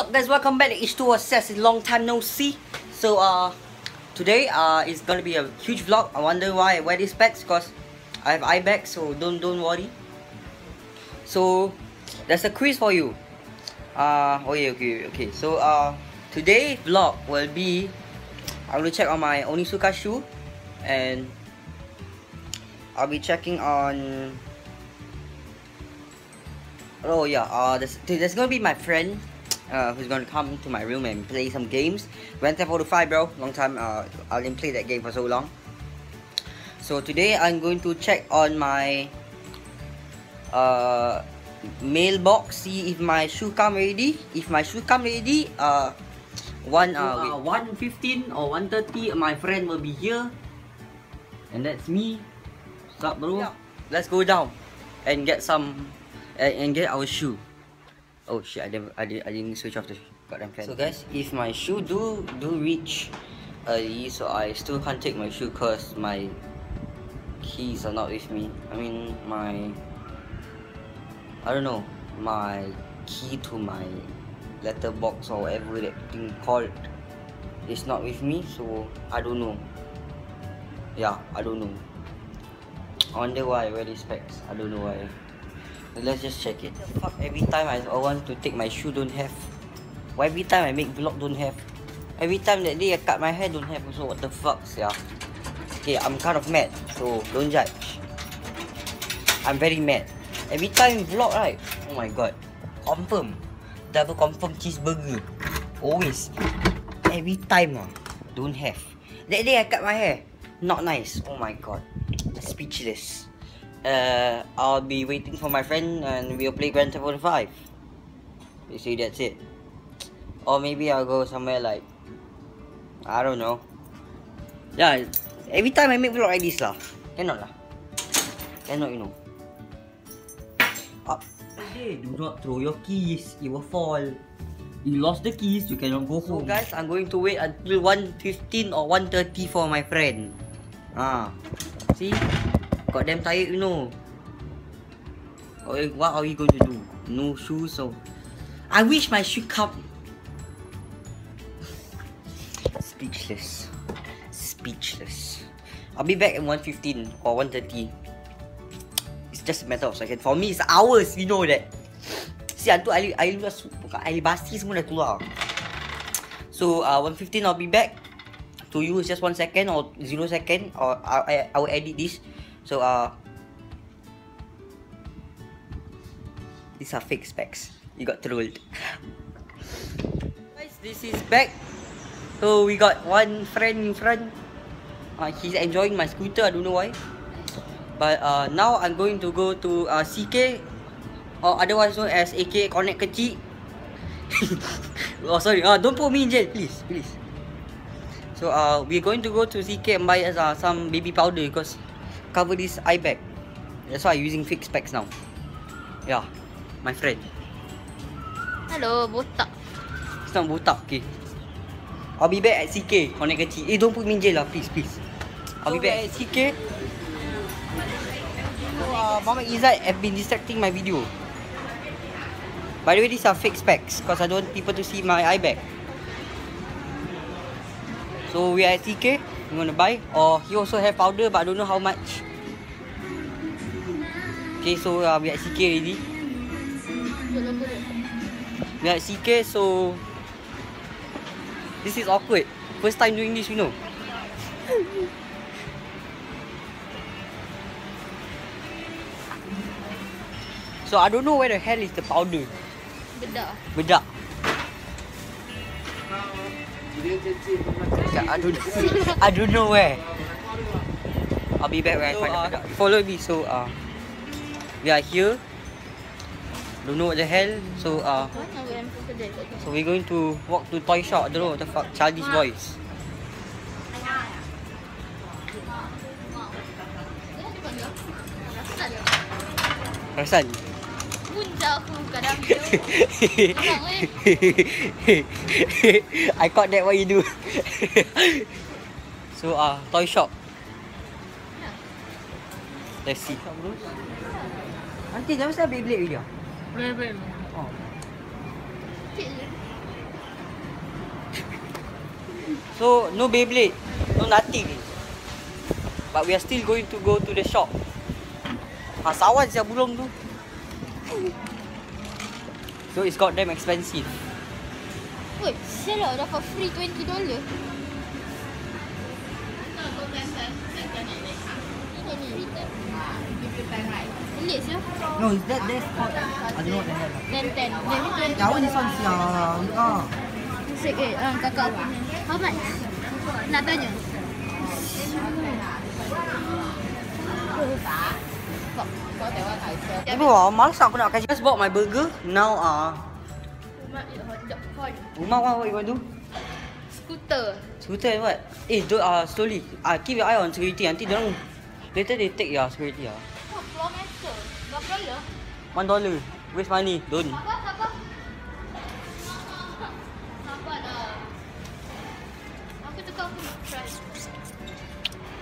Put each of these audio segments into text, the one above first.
up guys, welcome back to H2O Assess. Long time no see. So uh today uh is gonna be a huge vlog. I wonder why I wear these specs because I have eye bags, so don't don't worry. So there's a quiz for you. Uh oh yeah, okay, okay. So uh today vlog will be I'm gonna check on my onisuka shoe and I'll be checking on Oh yeah, uh, there's, there's gonna be my friend uh, who's gonna come to my room and play some games. Grand Theft Auto 5, bro. Long time, uh, I didn't play that game for so long. So today I'm going to check on my uh, mailbox, see if my shoe come ready. If my shoe come ready, uh, one uh, uh 115 or 1.30, my friend will be here. And that's me. What's up, bro? Yeah. Let's go down and get some and, and get our shoe. Oh shit! I didn't I didn't I didn't switch off the goddamn fan. So guys, if my shoe do do reach early, so I still can't take my shoe cause my keys are not with me. I mean my I don't know my key to my letterbox or whatever that thing called is not with me so I don't know yeah I don't know I wonder why I wear these specs I don't know why Let's just check it. Fuck, every time I want to take my shoe don't have. Why every time I make vlog don't have? Every time that day I cut my hair don't have also. What the fuck, yeah. Okay, I'm kind of mad. So, don't judge. I'm very mad. Every time vlog, right? Oh my god. Confirm. Double confirm cheeseburger. Always. Every time, ah, don't have. That day I cut my hair. Not nice. Oh my god. Speechless uh, I'll be waiting for my friend and we'll play Grand Theft Auto 5. You see, that's it. Or maybe I'll go somewhere like, I don't know. Yeah, every time I make vlog like this lah. Cannot lah. Cannot, you know. Up. Hey, do not throw your keys. It will fall. You lost the keys, you cannot go home. So guys, I'm going to wait until 1.15 or 1.30 for my friend. Ah, See? Got damn tired, you know. What are we going to do? No shoes, so... I wish my shoe come... Speechless. Speechless. I'll be back at 1.15 or 1.30. It's just a matter of second. For me, it's hours, you know that. See, until air, air, air basi semua dah keluar. So, uh, 1.15 I'll be back. To you, it's just 1 second or 0 zero second. Or I, I, I will edit this. So uh these are fake specs. You got trolled. Guys, this is back. So we got one friend in front. Uh, he's enjoying my scooter. I don't know why. But uh, now I'm going to go to uh, CK or otherwise known as AK Connect Kecil. oh sorry. Uh, don't put me in jail, please, please. So uh, we're going to go to CK and buy uh, some baby powder because cover this eye bag. That's why I'm using fixed specs now. Yeah, my friend. Hello, botak. It's not botak, okay. I'll be back at CK, connect kecil. Eh, don't put me in jail lah, please, please. I'll be back at CK. Uh, Mama Izzat have been distracting my video. By the way, these are fake specs because I don't want people to see my eye bag. So, we are at you want to buy? Or he also have powder but I don't know how much. Okay so uh, we at CK already. We at CK so this is awkward. First time doing this you know. So I don't know where the hell is the powder. Bedak. Bedak I don't know. I don't know where. I'll be back when so, I find Follow me. So uh, we are here. Don't know what the hell. So uh, so we're going to walk to toy shop. I don't know what the fuck. Childish boys. Rasan. Punca aku kadang I caught that what you do. so ah, uh, toy shop. Let's see. Nanti jangan saya Beyblade video. Beyblade. Oh. So no Beyblade, no nothing. But we are still going to go to the shop. Ah, sawan siya bulong tu. So it's got damn expensive. Woi, sial lah dapat free 20 dollar. Ni. Pelik. No, is that that's called I don't know what the hell. Then 10. Then 20. Yeah, what this one sia? Ah. Sik eh, um, kakak aku ni. How much? Nak tanya? Tapi wah, malas aku nak kasi. Just bought my burger. Now ah, uh, Umar what, what you want to do? Skuter. Scooter and what? Eh, do ah uh, slowly. Ah, uh, keep your eye on security. Nanti dorang later they take your security ah. Oh, floor meter. Berapa dollar? One dollar. Waste money. Don't. Dah.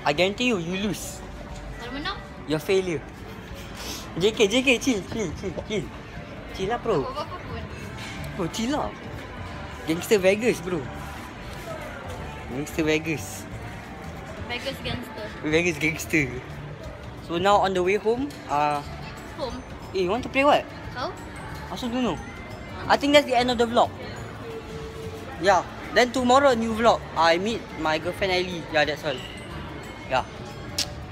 I guarantee you, you lose. Kalau menang, Your failure. JK, JK, chill, chill, chill, chill. Chill lah bro. Bro, chill lah. Gangster Vegas bro. Gangster Vegas. Vegas gangster. Vegas gangster. So now on the way home, uh, Home. eh, you want to play what? Kau? I also don't know. I think that's the end of the vlog. Yeah. Then tomorrow new vlog. I meet my girlfriend Ellie. Yeah, that's all. Yeah.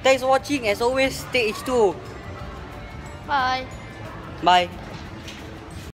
Thanks for watching. As always, stay H2O. Bye. Bye.